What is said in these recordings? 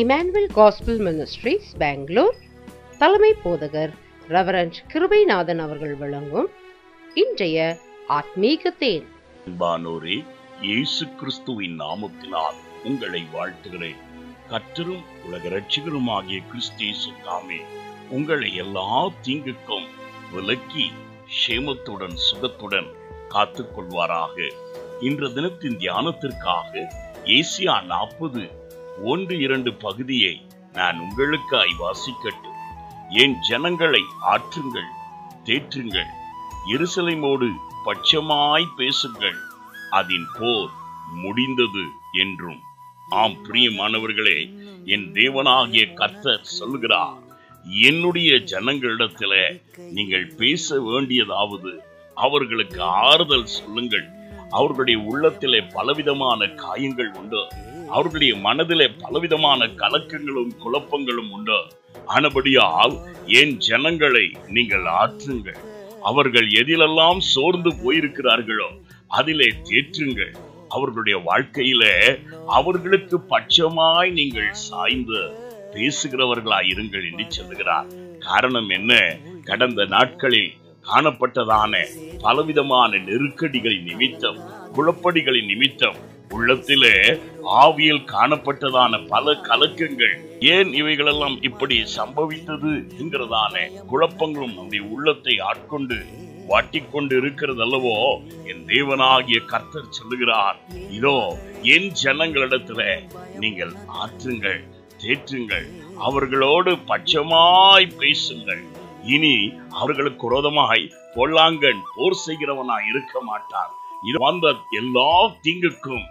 Emmanuel gospel ministries Bangalore. தலைமை போதகர் reverend Kirubanathan அவர்கள் வழங்கும் இன்றைய ஆத்மீக தேன். அன்பானோரே இயேசு கிறிஸ்துவின் நாமத்தினால் உங்களை வாழ்த்துகிறேன். கற்றரும் உலக ரட்சிகருமாகிய கிறிஸ்தேசு தாமே உங்களை எல்லா தீங்குக்கும் விலக்கி சேமத்துடன் சுகத்துடன் காத்துக் கொள்வாராக இன்ற தினத்தின் தியானத்திற்காக ஏசியா நாற்பது ஒன்று இரண்டு பகுதியை நான் உங்களுக்காய் வாசிக்கட்டும். என் ஜனங்களை ஆற்றுங்கள் தேற்றுங்கள். எருசலைமோடு பட்சமாய் பேசுங்கள். அதன் போர் முடிந்தது என்றும். ஆம் பிரியமானவர்களே என் தேவனாகிய கர்த்தர் சொல்கிறார் என்னுடைய ஜனங்களிடத்துல நீங்கள் பேச வேண்டியதாவது அவர்களுக்கு ஆறுதல் சொல்லுங்கள். அவர்களுடைய உள்ளத்திலே பலவிதமான காயங்கள் உண்டு. அவர்களுடைய மனதிலே பலவிதமான கலக்கங்களும் குழப்பங்களும் உண்டு. ஆனபடியால் என் ஜனங்களை நீங்கள் ஆற்றுங்கள். அவர்கள் எதிலெல்லாம் சோர்ந்து போயிருக்கிறார்களோ அதிலே தேற்றுங்கள். அவர்களுடைய வாழ்க்கையில அவர்களுக்கு பட்சமாய் நீங்கள் சாய்ந்து பேசுகிறவர்களாய் இருங்கள் என்று சொல்லுகிறார். காரணம் என்ன? கடந்த நாட்களில் காணப்பட்டதான பலவிதமான நெருக்கடிகளின் நிமித்தம் குழப்படிகளின் நிமித்தம் உள்ளத்திலே ஆவியில் காணப்பட்டதான பல கலக்கங்கள். ஏன் இவைகளெல்லாம் இப்படி சம்பவித்தது என்கிறதான குழப்பங்களும் நம்முடைய உள்ளத்தை ஆட்கொண்டு வாட்டிக்கொண்டு இருக்கிறது அல்லவோ என் தேவனாகிய கர்த்தர் சொல்லுகிறார் இதோ என் ஜனங்களிடத்துல நீங்கள் ஆற்றுங்கள் தேற்றுங்கள் அவர்களோடு பட்சமாய் பேசுங்கள். இனி அவர்களுக்கு விரோதமாய் பொல்லாங்கன் போர் செய்கிறவனாய் இருக்க மாட்டார் இது வந்த எல்லா தீங்குக்கும்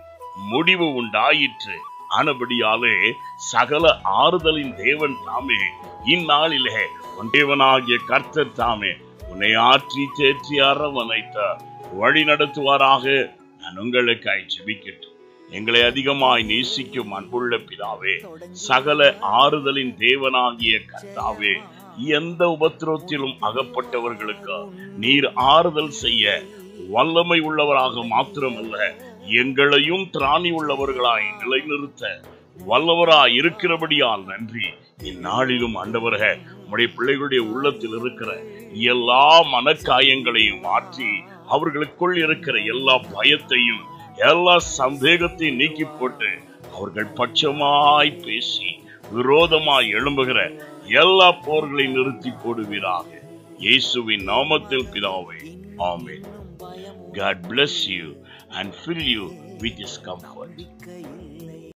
முடிவு உண்டாயிற்று. ஆனபடியாலே சகல ஆறுதலின் தேவன் தாமே. இந்நாளிலே உன் தேவனாகிய கர்த்தர் தாமே. உன்னை ஆற்றி தேற்றி அரவணைத்த வழி நடத்துவாராக. நான் உங்களுக்காய் ஜெபிக்கட்டும். எங்களை அதிகமாய் நேசிக்கும் அன்புள்ள பிதாவே. சகல ஆறுதலின் தேவனாகிய கர்த்தாவே எந்த உபத்திரத்திலும் அகப்பட்டவர்களுக்கு நீர் ஆறுதல் செய்ய வல்லமை உள்ளவராக மாத்திரமல்ல எங்களையும் திராணி உள்ளவர்களாய் நிலைநிறுத்த வல்லவராய் இருக்கிறபடியால் நன்றி. இந்நாளிலும் ஆண்டவரக உடைய பிள்ளைகளுடைய உள்ளத்தில் இருக்கிற எல்லா மனக்காயங்களையும் மாற்றி அவர்களுக்குள் இருக்கிற எல்லா பயத்தையும் எல்லா சந்தேகத்தையும் நீக்கி போட்டு அவர்கள் பட்சமாய் பேசி விரோதமாய் எழும்புகிற எல்லா போர்களை நிறுத்தி போடுவீராக இயேசுவின் நாமத்தில் பிதாவை ஆமேன் God bless you and fill you with his comfort.